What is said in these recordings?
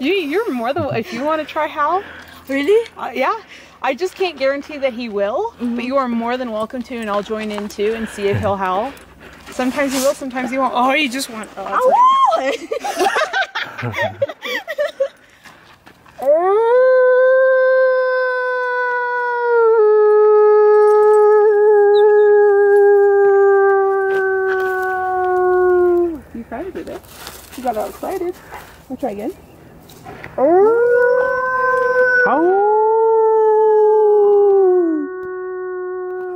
You, you're more than if you want to try Hal. Really? Uh, yeah. I just can't guarantee that he will, but you are more than welcome to, and I'll join in too and see if he'll howl. Sometimes he will, sometimes he won't. Oh, you just want. Oh, You of did it. You got all excited. We'll try again. Oh, Oh.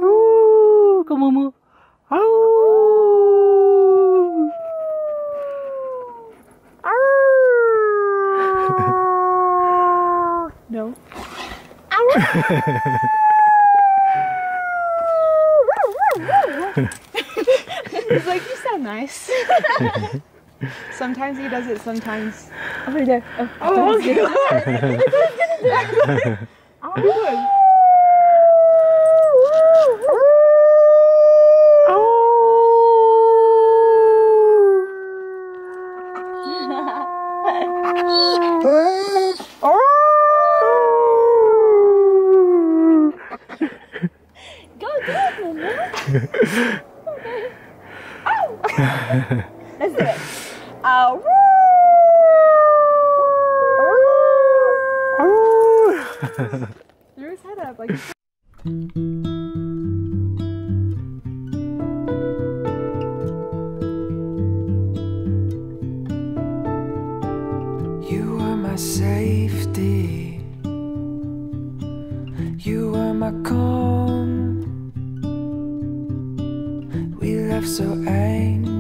Oh. come on, move. Oh. No. He's like, you sound nice. sometimes he does it, sometimes. Over there. Oh, Oh, oh okay. Good. Go, go, Let's do it. Uh, Threw his head up like. You were my safety. You were my calm. We left so angry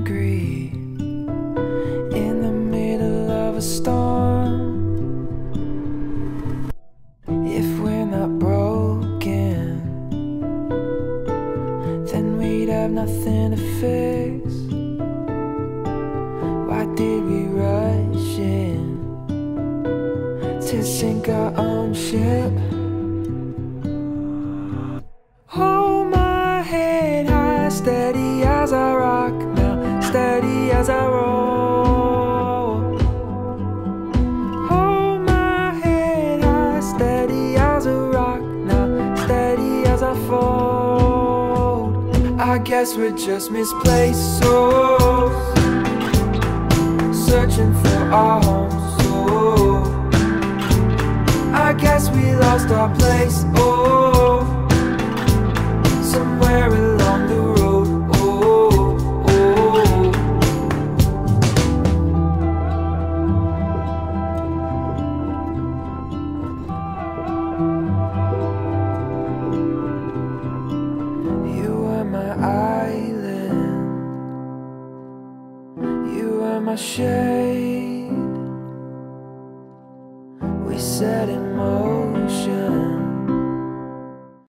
nothing to fix. Why did we rush in to sink our own ship? Hold my head high, steady I guess we're just misplaced souls searching for our home soul. I guess we lost our place, oh, island. You were my shade. We set in motion.